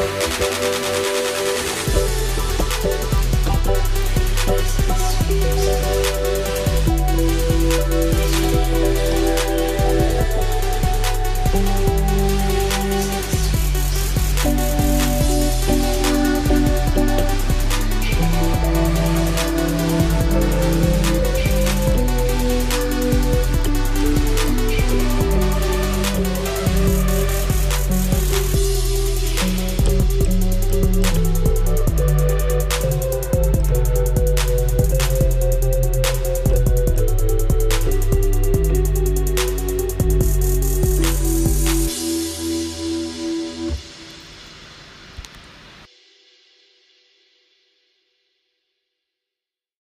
Música